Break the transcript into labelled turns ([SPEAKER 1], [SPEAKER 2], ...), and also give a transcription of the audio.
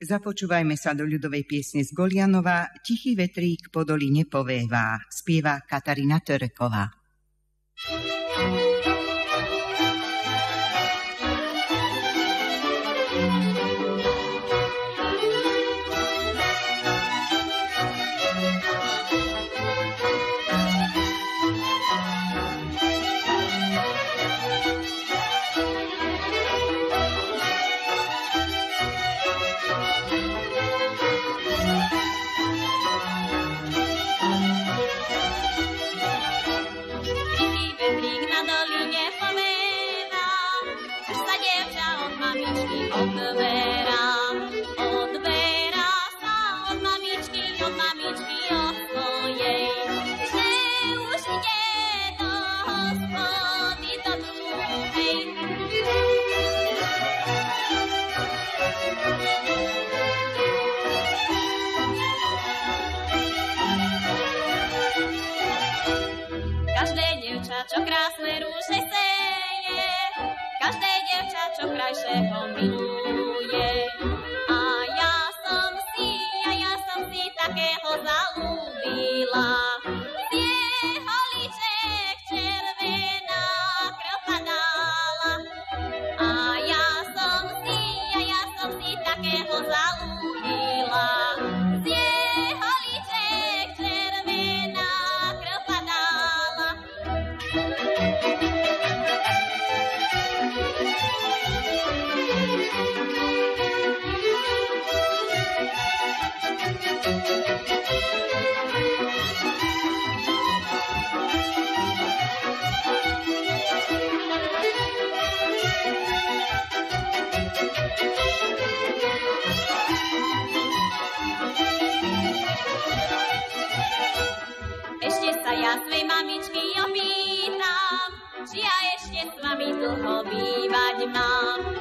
[SPEAKER 1] Započúvajme sa do ľudovej piesne z Golianova Tichý vetrík po doline povévá, spieva Katarína Töreková. jasne róże seje, każde dziewczaczko krajsze pominu.
[SPEAKER 2] Janička. A ja som si vyvolila Janička.